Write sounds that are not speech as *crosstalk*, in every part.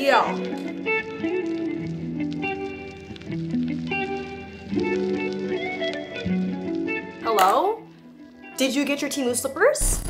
Yo. Hello? Did you get your Temu slippers?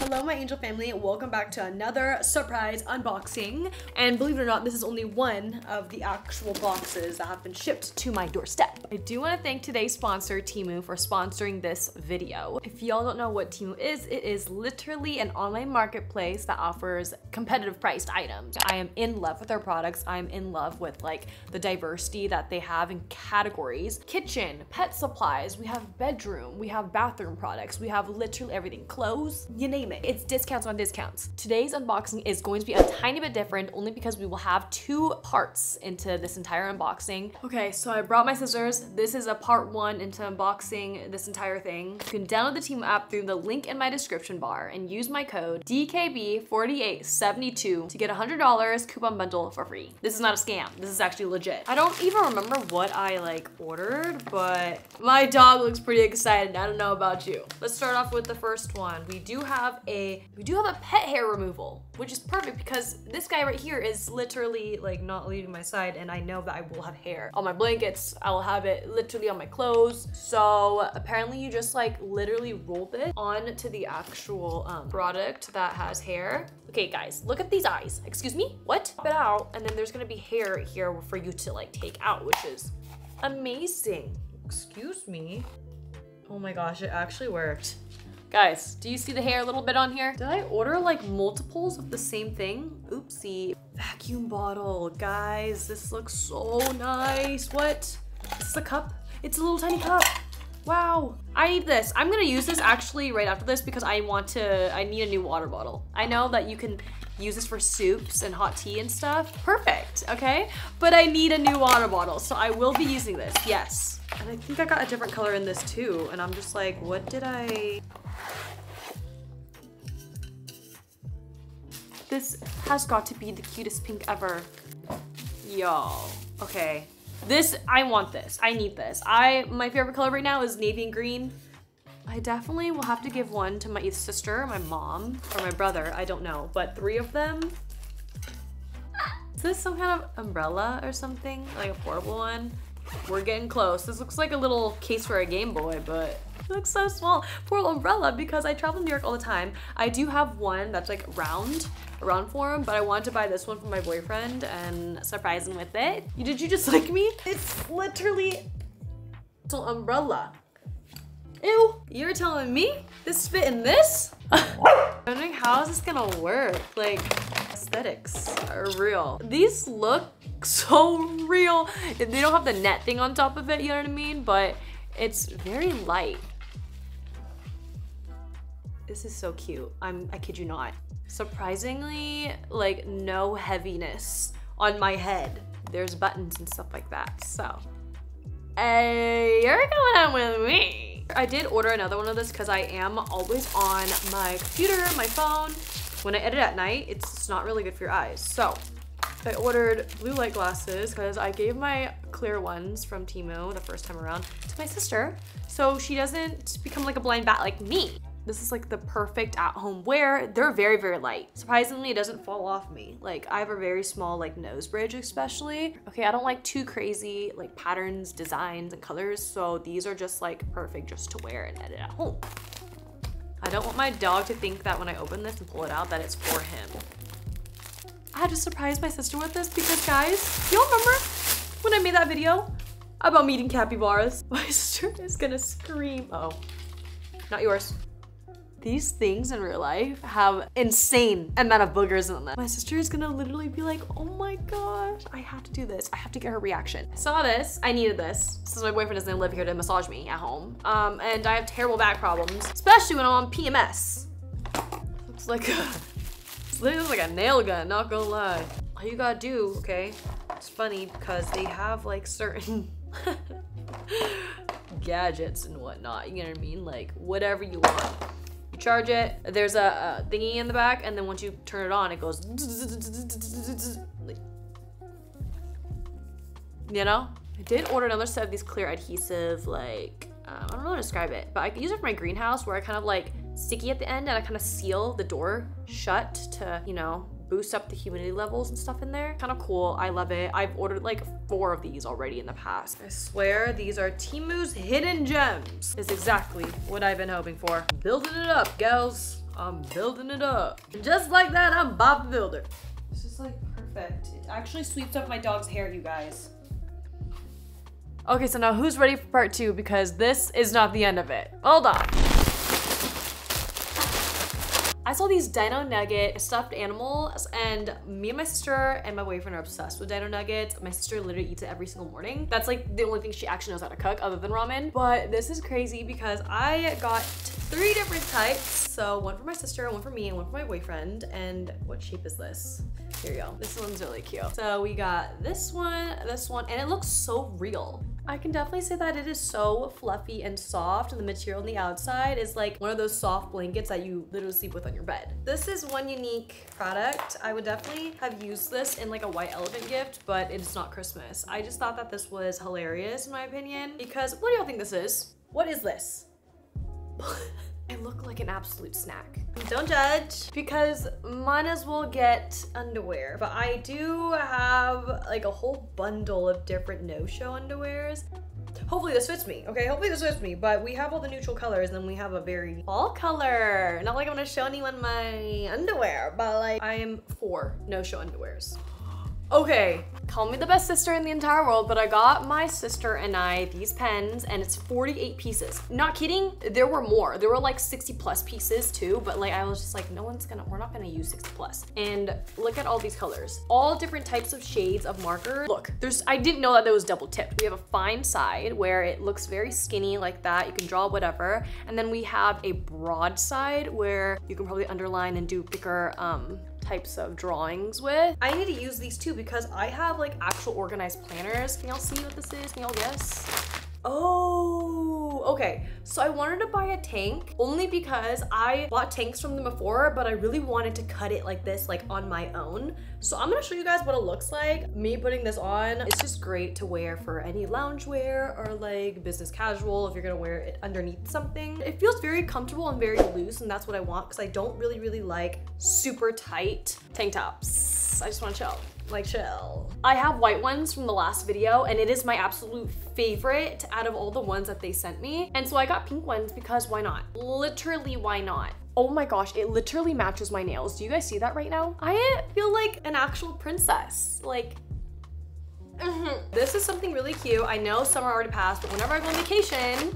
Hello, my angel family. Welcome back to another surprise unboxing. And believe it or not, this is only one of the actual boxes that have been shipped to my doorstep. I do want to thank today's sponsor, Temu, for sponsoring this video. If y'all don't know what Temu is, it is literally an online marketplace that offers competitive priced items. I am in love with their products. I'm in love with like the diversity that they have in categories. Kitchen, pet supplies, we have bedroom, we have bathroom products, we have literally everything. Clothes, you name it. It's discounts on discounts. Today's unboxing is going to be a tiny bit different only because we will have two parts into this entire unboxing. Okay, so I brought my scissors. This is a part one into unboxing this entire thing. You can download the Temu app through the link in my description bar and use my code DKB4872 to get a $100 coupon bundle for free. This is not a scam. This is actually legit. I don't even remember what I like ordered, but my dog looks pretty excited. I don't know about you. Let's start off with the first one. We do have a we do have a pet hair removal, which is perfect because this guy right here is literally like not leaving my side and I know that I will have hair on my blankets. I will have it literally on my clothes. So apparently you just like literally roll this onto the actual um, product that has hair. Okay guys, look at these eyes. Excuse me, what? Pop it out and then there's gonna be hair here for you to like take out, which is amazing. Excuse me. Oh my gosh, it actually worked. Guys, do you see the hair a little bit on here? Did I order like multiples of the same thing? Oopsie. Vacuum bottle. Guys, this looks so nice. What? This a cup? It's a little tiny cup. Wow, I need this. I'm gonna use this actually right after this because I want to, I need a new water bottle. I know that you can use this for soups and hot tea and stuff. Perfect, okay? But I need a new water bottle, so I will be using this, yes. And I think I got a different color in this too, and I'm just like, what did I... This has got to be the cutest pink ever. Yo, okay. This, I want this. I need this. I, my favorite color right now is navy and green. I definitely will have to give one to my sister, my mom, or my brother. I don't know, but three of them. Is this some kind of umbrella or something? Like a portable one? We're getting close. This looks like a little case for a Game Boy, but it looks so small. Poor umbrella because I travel to New York all the time. I do have one that's like round, round form, but I wanted to buy this one for my boyfriend and surprise him with it. Did you just *laughs* like me? It's literally an umbrella. Ew, you're telling me this fit in this? *laughs* I'm wondering how is this gonna work? Like, aesthetics are real. These look so real. They don't have the net thing on top of it, you know what I mean? But it's very light. This is so cute. I'm, I kid you not. Surprisingly, like no heaviness on my head. There's buttons and stuff like that, so. Hey, you're going on with me. I did order another one of this because I am always on my computer, my phone. When I edit at night, it's not really good for your eyes. So I ordered blue light glasses because I gave my clear ones from Temu the first time around to my sister so she doesn't become like a blind bat like me. This is like the perfect at-home wear. They're very, very light. Surprisingly, it doesn't fall off me. Like I have a very small like nose bridge especially. Okay, I don't like too crazy like patterns, designs, and colors. So these are just like perfect just to wear and edit at home. I don't want my dog to think that when I open this and pull it out that it's for him. I had to surprise my sister with this because guys, y'all remember when I made that video about meeting capybaras? *laughs* My sister is gonna scream. Uh oh, not yours. These things in real life have insane amount of boogers in them. My sister is gonna literally be like, oh my gosh, I have to do this. I have to get her reaction. I saw this, I needed this, since my boyfriend doesn't live here to massage me at home. Um, and I have terrible back problems, especially when I'm on PMS. Looks like a looks like a nail gun, not gonna lie. All you gotta do, okay, it's funny because they have like certain *laughs* gadgets and whatnot, you know what I mean? Like whatever you want. Charge it, there's a, a thingy in the back, and then once you turn it on, it goes *laughs* you know? I did order another set of these clear adhesive, like, um, I don't know how to describe it, but I use it for my greenhouse where I kind of like sticky at the end and I kind of seal the door shut to, you know, boost up the humidity levels and stuff in there. Kind of cool. I love it. I've ordered like four of these already in the past. I swear these are Temu's hidden gems. Is exactly what I've been hoping for. Building it up, gals. I'm building it up. And just like that, I'm Bob the Builder. This is like perfect. It actually sweeps up my dog's hair, you guys. Okay, so now who's ready for part two? Because this is not the end of it. Hold on. I saw these Dino Nugget stuffed animals and me and my sister and my boyfriend are obsessed with Dino Nuggets. My sister literally eats it every single morning. That's like the only thing she actually knows how to cook other than ramen. But this is crazy because I got three different types. So one for my sister, one for me, and one for my boyfriend. And what shape is this? Here you go. This one's really cute. So we got this one, this one, and it looks so real. I can definitely say that it is so fluffy and soft and the material on the outside is like one of those soft blankets that you literally sleep with on your bed. This is one unique product. I would definitely have used this in like a white elephant gift, but it's not Christmas. I just thought that this was hilarious in my opinion because what do y'all think this is? What is this? *laughs* I look like an absolute snack. Don't judge because might as well get underwear. But I do have like a whole bundle of different no-show underwears. Hopefully this fits me, okay? Hopefully this fits me, but we have all the neutral colors and then we have a very fall color. Not like I'm gonna show anyone my underwear, but like I am for no-show underwears. Okay, call me the best sister in the entire world, but I got my sister and I these pens and it's 48 pieces. Not kidding, there were more. There were like 60 plus pieces too, but like I was just like, no one's gonna, we're not gonna use 60 plus. And look at all these colors. All different types of shades of marker. Look, there's, I didn't know that there was double tipped. We have a fine side where it looks very skinny like that. You can draw whatever. And then we have a broad side where you can probably underline and do thicker um, types of drawings with. I need to use these too because I have like actual organized planners. Can y'all see what this is? Can y'all guess? Oh, okay. So I wanted to buy a tank only because I bought tanks from them before, but I really wanted to cut it like this, like on my own. So I'm gonna show you guys what it looks like. Me putting this on, it's just great to wear for any loungewear or like business casual if you're gonna wear it underneath something. It feels very comfortable and very loose and that's what I want because I don't really, really like super tight tank tops. I just wanna chill like chill. I have white ones from the last video and it is my absolute favorite out of all the ones that they sent me. And so I got pink ones because why not? Literally why not? Oh my gosh, it literally matches my nails. Do you guys see that right now? I feel like an actual princess. Like, mm-hmm. *laughs* This is something really cute. I know summer already passed, but whenever I go on vacation,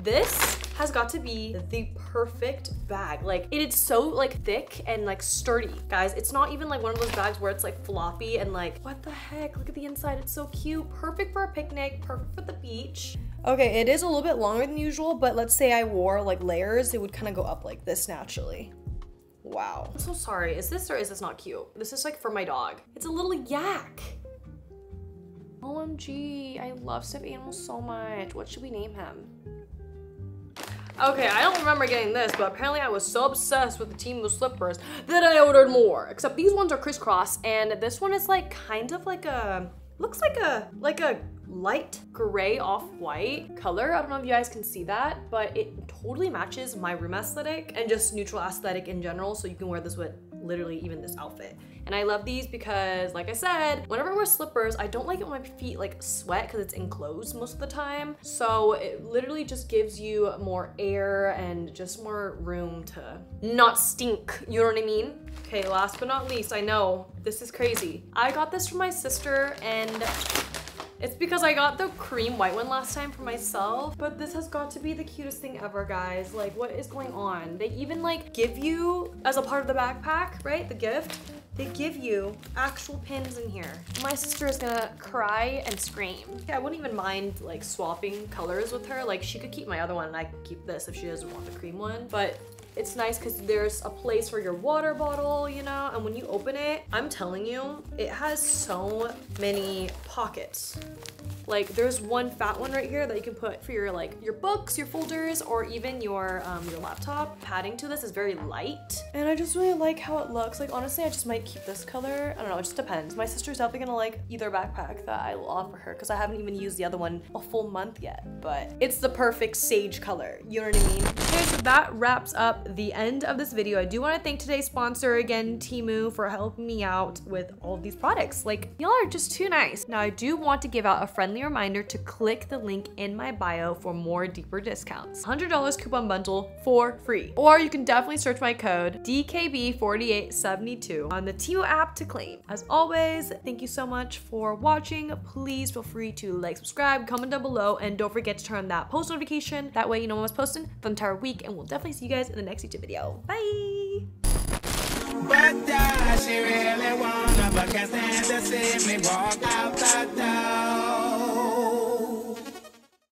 this has got to be the perfect bag. Like it is so like thick and like sturdy. Guys, it's not even like one of those bags where it's like floppy and like, what the heck? Look at the inside, it's so cute. Perfect for a picnic, perfect for the beach. Okay, it is a little bit longer than usual, but let's say I wore like layers, it would kind of go up like this naturally. Wow. I'm so sorry. Is this or is this not cute? This is like for my dog. It's a little yak. OMG, I love stuffed animals so much. What should we name him? Okay, I don't remember getting this, but apparently I was so obsessed with the Temu slippers that I ordered more. Except these ones are crisscross, and this one is like kind of like a, looks like a, like a light gray off-white color. I don't know if you guys can see that, but it totally matches my room aesthetic and just neutral aesthetic in general. So you can wear this with literally even this outfit. And I love these because like I said, whenever I wear slippers, I don't like it when my feet like sweat because it's enclosed most of the time. So it literally just gives you more air and just more room to not stink. You know what I mean? Okay, last but not least, I know this is crazy. I got this from my sister and it's because I got the cream white one last time for myself, but this has got to be the cutest thing ever, guys. Like, what is going on? They even like give you, as a part of the backpack, right, the gift, they give you actual pins in here. My sister is gonna cry and scream. Yeah, I wouldn't even mind like swapping colors with her. Like she could keep my other one and I could keep this if she doesn't want the cream one. But it's nice because there's a place for your water bottle, you know, and when you open it, I'm telling you, it has so many pockets. Like there's one fat one right here that you can put for your like your books, your folders, or even your um, your laptop. Padding to this is very light. And I just really like how it looks. Like honestly, I just might keep this color. I don't know, it just depends. My sister's definitely gonna like either backpack that I will offer her because I haven't even used the other one a full month yet. But it's the perfect sage color. You know what I mean? Okay, so that wraps up the end of this video. I do want to thank today's sponsor again, Temu, for helping me out with all of these products. Like, y'all are just too nice. Now, I do want to give out a friendly reminder to click the link in my bio for more deeper discounts. $100 coupon bundle for free. Or you can definitely search my code DKB4872 on the Temu app to claim. As always, thank you so much for watching. Please feel free to like, subscribe, comment down below, and don't forget to turn on that post notification. That way you know when I was posting the entire week, and we'll definitely see you guys in the next YouTube video. Bye!